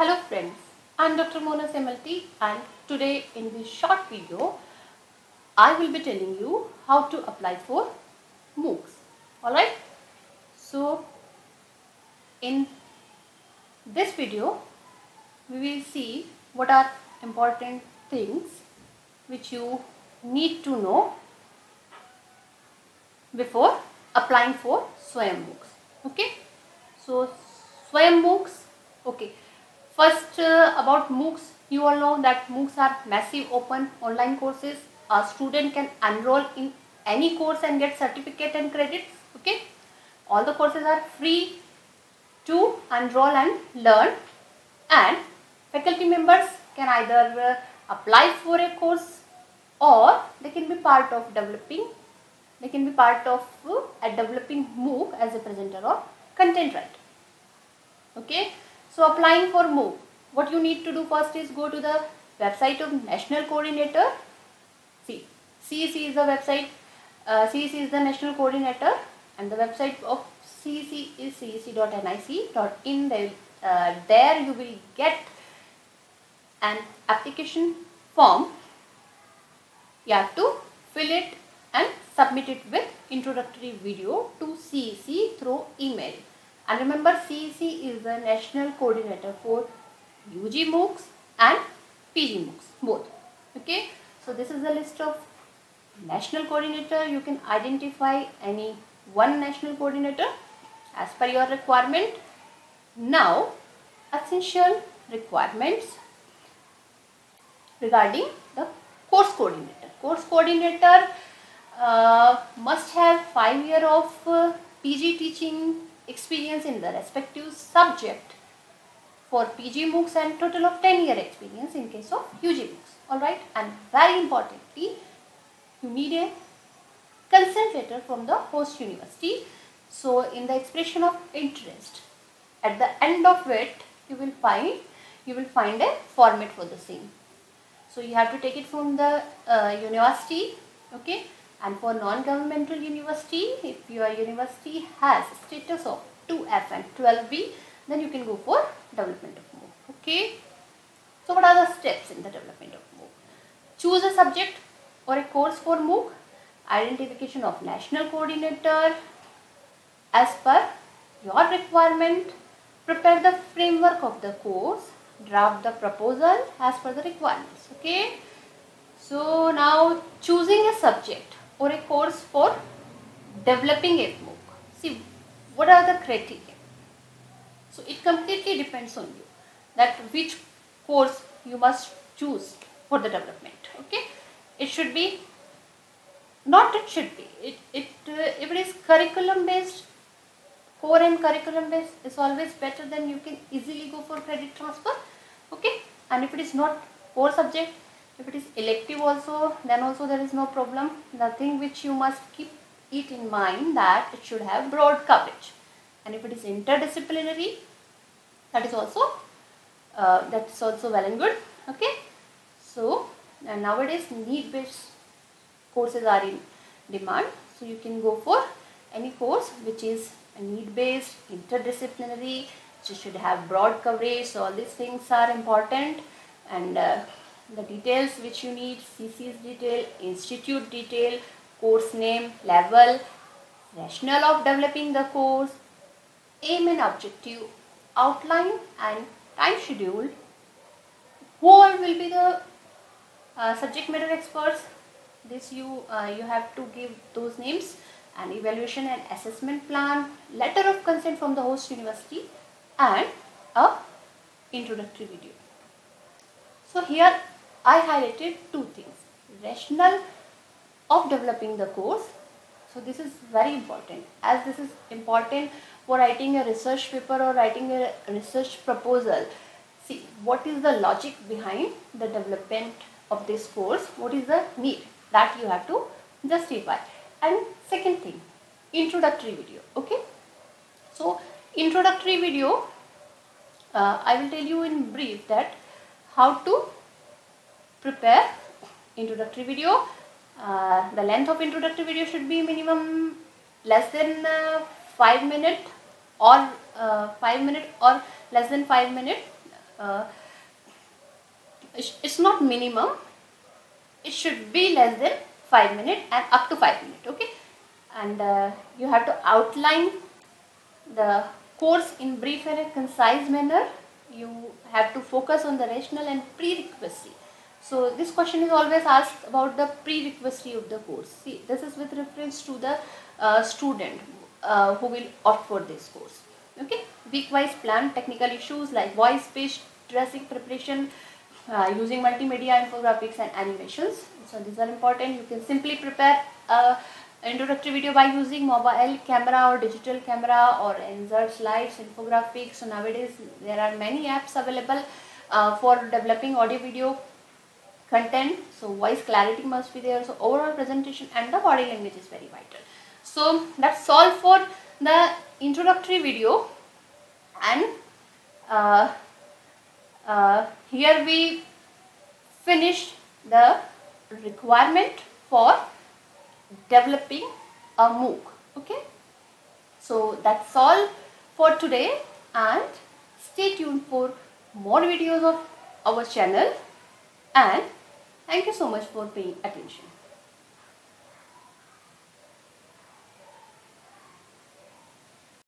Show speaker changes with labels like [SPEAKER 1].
[SPEAKER 1] Hello friends, I am Dr. Mona Semalty and today in this short video I will be telling you how to apply for MOOCs. Alright, so in this video we will see what are important things which you need to know before applying for SWAYAM MOOCs. Okay, so SWAYAM MOOCs, okay First uh, about MOOCs, you all know that MOOCs are massive open online courses. A student can enroll in any course and get certificate and credits. Okay, all the courses are free to enroll and learn and faculty members can either uh, apply for a course or they can be part of developing they can be part of uh, a developing MOOC as a presenter or content writer. Okay. So applying for MOOC, what you need to do first is go to the website of National Coordinator. See, CEC is the website, uh, CEC is the National Coordinator and the website of CEC is cec.nic.in. There, uh, there you will get an application form. You have to fill it and submit it with introductory video to CEC through email. And remember CEC is the national coordinator for UG MOOCs and PG MOOCs both. Okay. So this is the list of national coordinator. You can identify any one national coordinator as per your requirement. Now essential requirements regarding the course coordinator. Course coordinator uh, must have 5 year of uh, PG teaching experience in the respective subject for PG MOOCs and total of 10 year experience in case of UG MOOCs. Alright and very importantly you need a consent letter from the host university. So in the expression of interest at the end of it you will find you will find a format for the same. So you have to take it from the uh, university okay and for non-governmental university, if your university has status of 2F and 12B, then you can go for development of MOOC. Okay. So what are the steps in the development of MOOC? Choose a subject or a course for MOOC. Identification of national coordinator as per your requirement. Prepare the framework of the course. Draft the proposal as per the requirements. Okay. So now choosing a subject or a course for developing a MOOC. See, what are the criteria? So, it completely depends on you that which course you must choose for the development. Okay, it should be not it should be it it uh, if it is curriculum based core and curriculum based is always better then you can easily go for credit transfer okay and if it is not core subject if it is elective also then also there is no problem. The thing which you must keep it in mind that it should have broad coverage. And if it is interdisciplinary that is also uh, that's also well and good okay? So nowadays need based courses are in demand. So you can go for any course which is need based interdisciplinary which should have broad coverage. So all these things are important. And uh, the details which you need CC's detail, institute detail, course name, level, rationale of developing the course, aim and objective, outline and time schedule. Who all will be the uh, subject matter experts? This you uh, you have to give those names and evaluation and assessment plan, letter of consent from the host university and a introductory video. So here I highlighted two things. Rationale of developing the course. So this is very important as this is important for writing a research paper or writing a research proposal. See what is the logic behind the development of this course, what is the need that you have to justify. And second thing, introductory video, okay. So introductory video, uh, I will tell you in brief that how to prepare introductory video. Uh, the length of introductory video should be minimum less than uh, 5 minute or uh, 5 minute or less than 5 minute. Uh, it's not minimum. It should be less than 5 minutes and up to 5 minutes okay? And uh, you have to outline the course in brief and concise manner. You have to focus on the rational and prerequisite so this question is always asked about the prerequisite of the course see this is with reference to the uh, student uh, who will opt for this course okay week wise plan technical issues like voice speech dressing preparation uh, using multimedia infographics and animations. So these are important. You can simply prepare a introductory video by using mobile camera or digital camera or insert slides, infographics. So nowadays there are many apps available uh, for developing audio video content. So voice clarity must be there. So overall presentation and the body language is very vital. So that's all for the introductory video and uh, uh, here we finish the requirement for developing a MOOC. Okay. So that's all for today and stay tuned for more videos of our channel and thank you so much for paying attention.